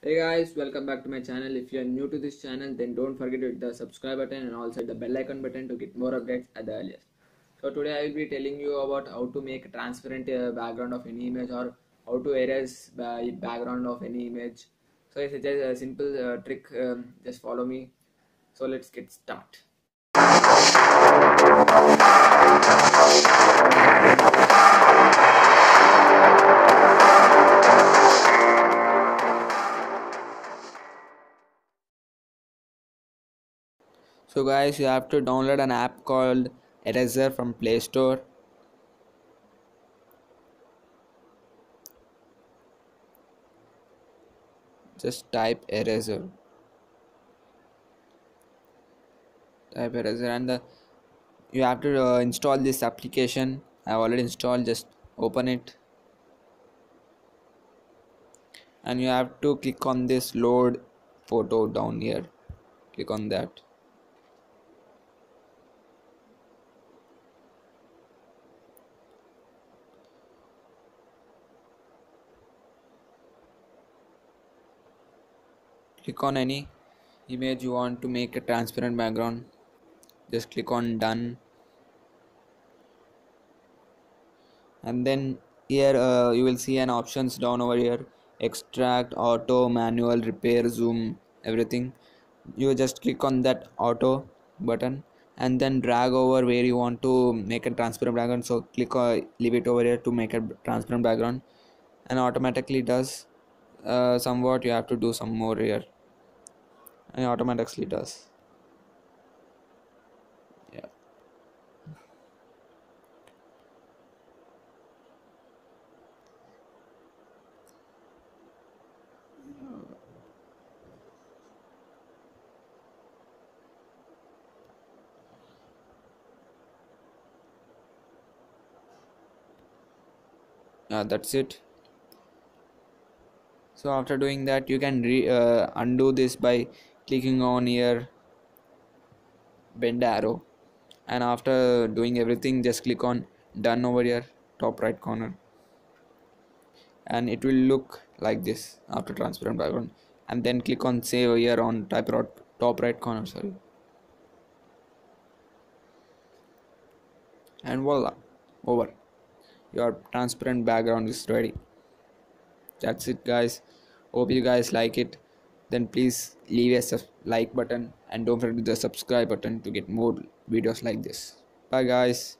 Hey guys, welcome back to my channel. If you are new to this channel, then don't forget to hit the subscribe button and also the bell icon button to get more updates at the earliest. So today I will be telling you about how to make transparent uh, background of any image or how to erase the background of any image. So it's just a simple uh, trick. Um, just follow me. So let's get started. So guys, you have to download an app called Eraser from Play Store. Just type Eraser. Type Eraser and the, you have to uh, install this application. I have already installed. Just open it. And you have to click on this load photo down here. Click on that click on any image you want to make a transparent background. Just click on done. And then here uh, you will see an options down over here. Extract auto manual repair zoom everything. You just click on that auto button and then drag over where you want to make a transparent background. So click uh, leave it over here to make a transparent background. And automatically does uh, somewhat you have to do some more here. And it automatically does. Yeah. Yeah that's it so after doing that you can re, uh, undo this by clicking on here bend arrow. And after doing everything just click on done over here top right corner. And it will look like this after transparent background. And then click on save here on type top right corner sorry. And voila over. Your transparent background is ready that's it guys. Hope you guys like it. Then please leave a like button and don't forget the subscribe button to get more videos like this. Bye guys